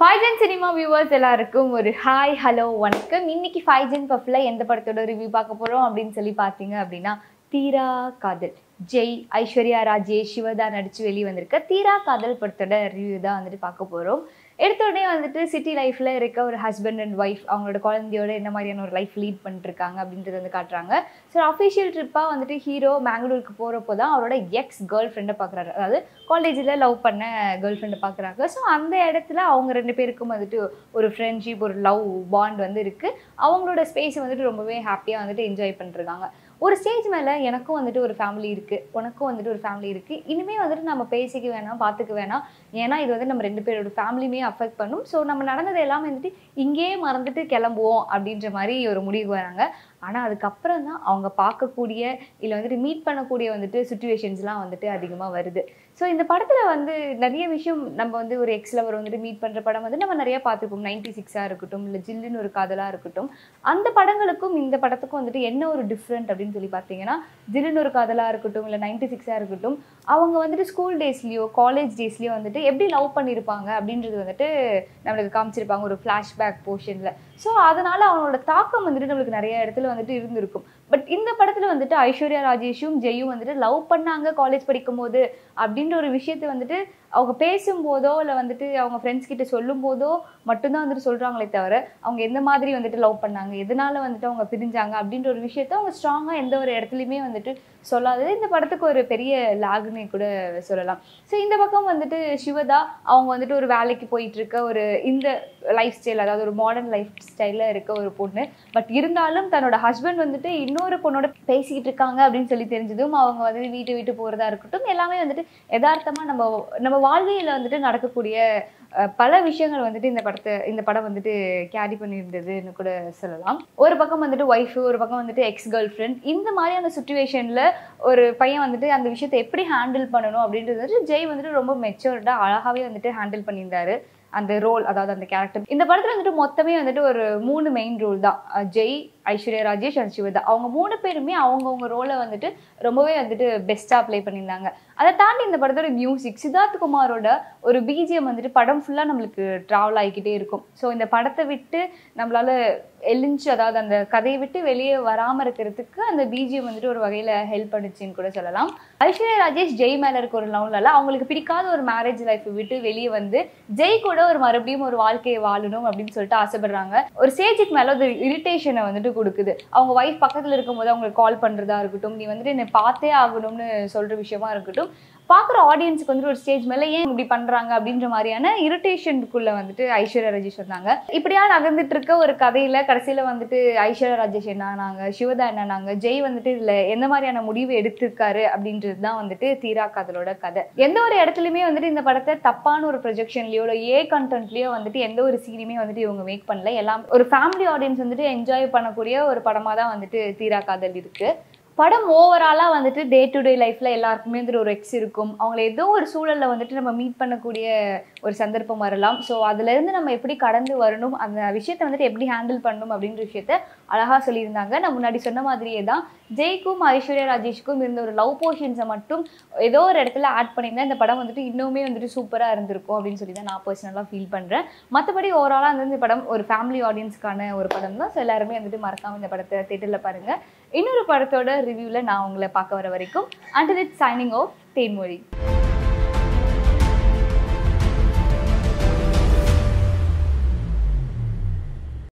Faizan cinema viewers எல்லாருக்கும் ஒரு hi hello வணக்கம். இன்னைக்கு ஃபைஜன் பஃப்ல எந்த படத்தோட ரிவ்யூ பார்க்க போறோம் அப்படின்னு சொல்லி பார்த்தீங்க அப்படின்னா தீரா காதல். ஜெய் ஐஸ்வர்யா ராஜேஷ் சிவதா நடிச்சு வெளியே வந்திருக்க தீரா காதல் படத்தோட ரிவ்யூ தான் வந்துட்டு பார்க்க போறோம். எடுத்த உடனே வந்துட்டு சிட்டி லைஃப்ல இருக்க ஒரு ஹஸ்பண்ட் அண்ட் ஒய்ஃப் அவங்களோட குழந்தையோட என்ன மாதிரியான ஒரு லைஃப் லீட் பண்ணிட்டுருக்காங்க அப்படின்றத வந்து காட்டுறாங்க. ஸோ அஃபிஷியல் ட்ரிப்பாக வந்துட்டு ஹீரோ பெங்களூருக்கு போகிறப்போ தான் அவரோட எக்ஸ் கேர்ள் ஃப்ரெண்டை பார்க்குறாரு அதாவது காலேஜில் லவ் பண்ண கேர்ள் ஃப்ரெண்டை பார்க்குறாங்க ஸோ அந்த இடத்துல அவங்க ரெண்டு பேருக்கும் வந்துட்டு ஒரு ஃப்ரெண்ட்ஷிப் ஒரு லவ் பாண்ட் வந்து இருக்குது அவங்களோட ஸ்பேஸை வந்துட்டு ரொம்பவே ஹாப்பியாக வந்துட்டு என்ஜாய் பண்ணிருக்காங்க. ஒரு ஸ்டேஜ் மேலே எனக்கும் வந்துட்டு ஒரு ஃபேமிலி இருக்குது உனக்கும் வந்துட்டு ஒரு ஃபேமிலி இருக்குது இனிமேல் வந்துட்டு நம்ம பேசிக்க வேணாம் பார்த்துக்க வேணாம். ஏன்னா இது வந்து நம்ம ரெண்டு பேரோட ஃபேமிலியுமே அஃபெக்ட் பண்ணும். ஸோ நம்ம நடந்தது எல்லாமே வந்துட்டு இங்கேயே மறந்துட்டு கிளம்புவோம் அப்படின்ற மாதிரி ஒரு முடிவுக்கு வராங்க. ஆனால் அதுக்கப்புறம் தான் அவங்க பார்க்கக்கூடிய இல்லை வந்துட்டு மீட் பண்ணக்கூடிய வந்துட்டு சுச்சுவேஷன்ஸ்லாம் வந்துட்டு அதிகமாக வருது. ஸோ இந்த படத்தில் வந்து நிறைய விஷயம் நம்ம வந்து ஒரு எக்ஸ் லவர் வந்துட்டு மீட் பண்ணுற படம் வந்து நம்ம நிறைய பார்த்துருப்போம். நைன்டி சிக்ஸாக இருக்கட்டும் இல்லை ஜில்லுன்னு ஒரு காதலாக இருக்கட்டும். அந்த படங்களுக்கும் இந்த படத்துக்கும் வந்துட்டு என்ன ஒரு டிஃப்ரெண்ட் அப்படின்னு சொல்லி பார்த்தீங்கன்னா ஜில்லுன்னு ஒரு காதலாக இருக்கட்டும் இல்லை நைன்டி சிக்ஸாக இருக்கட்டும் அவங்க வந்துட்டு ஸ்கூல் டேஸ்லேயோ காலேஜ் டேஸ்லேயோ வந்துட்டு எப்படி லவ் பண்ணியிருப்பாங்க அப்படின்றது வந்துட்டு நம்மளுக்கு காமிச்சிருப்பாங்க. ஒரு ஃப்ளாஷ்பேக் போர்ஷனில் ஸோ அதனால் அவங்களோட தாக்கம் வந்துட்டு நம்மளுக்கு நிறைய இடத்துல வந்துட்டு இருந்திருக்கும். பட் இந்த படத்தில் வந்துட்டு ஐஸ்வர்யா ராஜேஷும் ஜெயும் வந்துட்டு லவ் பண்ணாங்க காலேஜ் படிக்கும் போது அப்படின்னு அப்படின்ற ஒரு விஷயத்தை வந்துட்டு அவங்க பேசும்போதோ இல்லை வந்துட்டு அவங்க ஃப்ரெண்ட்ஸ் கிட்ட சொல்லும் போதோ மட்டும்தான் வந்துட்டு சொல்கிறாங்களே தவிர அவங்க எந்த மாதிரி வந்துட்டு லவ் பண்ணாங்க எதனால வந்துட்டு அவங்க பிரிஞ்சாங்க அப்படின்ற ஒரு விஷயத்த அவங்க ஸ்ட்ராங்காக எந்த ஒரு இடத்துலையுமே வந்துட்டு சொல்லாதது. இந்த படத்துக்கு ஒரு பெரிய லாகுன்னு கூட சொல்லலாம். ஸோ இந்த பக்கம் வந்துட்டு சிவதா அவங்க வந்துட்டு ஒரு வேலைக்கு போயிட்டு இருக்க ஒரு இந்த லைஃப் ஸ்டைல் அதாவது ஒரு மாடர்ன் லைஃப் ஸ்டைலில் இருக்க ஒரு பொண்ணு. பட் இருந்தாலும் தன்னோட ஹஸ்பண்ட் வந்துட்டு இன்னொரு பொண்ணோட பேசிக்கிட்டு இருக்காங்க அப்படின்னு சொல்லி தெரிஞ்சதும் அவங்க வந்துட்டு வீட்டு விட்டு போகிறதா இருக்கட்டும் எல்லாமே வந்துட்டு யதார்த்தமாக நம்ம நம்ம வாழ்வியில் வந்துட்டு நடக்கக்கூடிய பல விஷயங்கள் வந்துட்டு இந்த படத்தை இந்த படம் வந்துட்டு கேரி பண்ணியிருந்ததுன்னு கூட சொல்லலாம். ஒரு பக்கம் வந்துட்டு ஒய்ஃபு ஒரு பக்கம் வந்துட்டு எக்ஸ் கேர்ள் ஃப்ரெண்ட் இந்த மாதிரியான சுச்சுவேஷனில் ஒரு பையன் வந்துட்டு அந்த விஷயத்தை எப்படி ஹேண்டில் பண்ணணும் அப்படின்றது வந்துட்டு ஜெய் வந்துட்டு ரொம்ப மெச்சோர்டாக அழகாகவே வந்துட்டு ஹேண்டில் பண்ணியிருந்தாரு. அந்த ரோல் அதாவது அந்த கேரக்டர் இந்த படத்தில் வந்துட்டு மொத்தமே வந்துட்டு ஒரு மூணு மெயின் ரோல் தான். ஜெய் ஐஸ்வர்யா ராஜேஷ் அண்ட் சிவதா அவங்க மூணு பேருமே அவங்கவுங்க ரோலை வந்துட்டு ரொம்பவே வந்துட்டு பெஸ்ட்டாக ப்ளே பண்ணியிருந்தாங்க. அதை தாண்டி இந்த படத்தோட மியூசிக் சித்தார்த் குமாரோட ஒரு பிஜிஎம் வந்துட்டு படம் ஃபுல்லாக நம்மளுக்கு ட்ராவல் ஆகிக்கிட்டே இருக்கும். ஸோ இந்த படத்தை விட்டு நம்மளால எழிஞ்சு அதாவது அந்த கதையை விட்டு வெளியே வராமல் இருக்கிறதுக்கு அந்த பிஜிஎம் வந்துட்டு ஒரு வகையில் ஹெல்ப் பண்ணுச்சுன்னு கூட சொல்லலாம். ஐஸ்வர்யா ராஜேஷ் ஜெய் மேலே இருக்க ஒரு லவ்னால அவங்களுக்கு பிடிக்காத ஒரு மேரேஜ் லைஃப்பை விட்டு வெளியே வந்து ஜெய் கூட ஒரு மறுபடியும் ஒரு வாழ்க்கையை வாழணும் அப்படின்னு சொல்லிட்டு ஆசைப்படுறாங்க. ஒரு ஸ்டேஜுக்கு மேலே ஒரு இரிட்டேஷனை வந்துட்டு கொடுக்குது. அவங்க ஒய்ஃப் பக்கத்தில் இருக்கும்போது அவங்களுக்கு கால் பண்ணுறதா இருக்கட்டும் நீ வந்துட்டு என்னை பார்த்தே ஆகணும்னு சொல்கிற விஷயமா இருக்கட்டும் பார்க்குற ஆடியன்ஸுக்கு வந்துட்டு ஒரு ஸ்டேஜ் மேலே ஏன் இப்படி பண்ணுறாங்க அப்படின்ற மாதிரியான இரிட்டேஷனுக்குள்ளே வந்துட்டு ஐஸ்வர்யா ராஜேஷ் வந்தாங்க இப்படியா நகர்ந்துட்டு இருக்க ஒரு கதையில் கடைசியில் வந்துட்டு ஐஸ்வர்யா ராஜேஷ் என்ன ஆனாங்க சிவதா என்ன ஆனாங்க ஜெய் வந்துட்டு இதில் எந்த மாதிரியான முடிவு எடுத்திருக்காரு அப்படின்றது தான் வந்துட்டு தீரா கதலோட கதை. எந்த ஒரு இடத்துலையுமே வந்துட்டு இந்த படத்தை தப்பான ஒரு ப்ரொஜெக்ஷன்லையோ இல்லை ஏ கண்டென்ட்லையோ வந்துட்டு எந்த ஒரு சீனுமே வந்துட்டு இவங்க மேக் பண்ணல. எல்லாம் ஒரு ஃபேமிலி ஆடியன்ஸ் வந்துட்டு என்ஜாய் பண்ணக்கூடிய ஒரு படமாக தான் வந்துட்டு தீரா காதல் இருக்குது படம் ஓவராலாக வந்துட்டு டே டு டே லைஃப்பில் எல்லாருக்குமே வந்துட்டு ஒரு எக்ஸ் இருக்கும். அவங்கள ஏதோ ஒரு சூழலில் வந்துட்டு நம்ம மீட் பண்ணக்கூடிய ஒரு சந்தர்ப்பம் வரலாம். ஸோ அதுலேருந்து நம்ம எப்படி கடந்து வரணும் அந்த விஷயத்தை வந்துட்டு எப்படி ஹேண்டில் பண்ணணும் அப்படின்ற விஷயத்த அழகாக சொல்லியிருந்தாங்க. நான் முன்னாடி சொன்ன மாதிரியே தான் ஜெய்க்கும் ஐஸ்வர்யா ராஜேஷ்க்கும் இருந்த ஒரு லவ் போர்ஷன்ஸை மட்டும் ஏதோ ஒரு இடத்துல ஆட் பண்ணியிருந்தா இந்த படம் வந்துட்டு இன்னுமே வந்துட்டு சூப்பராக இருந்திருக்கும் அப்படின்னு சொல்லி தான் நான் பர்சனலாக ஃபீல் பண்ணுறேன் மற்றபடி ஓவராலாக வந்து இந்த படம் ஒரு ஃபேமிலி ஆடியன்ஸ்க்கான ஒரு படம் தான் ஸோ எல்லாருமே வந்துட்டு மறக்காமல் இந்த படத்தை தேட்டரில் பாருங்கள் இன்னொரு படத்தோட ரிவ்யூவில் நான் உங்களை பார்க்க வர வரைக்கும் until it signing off Thenmozhi.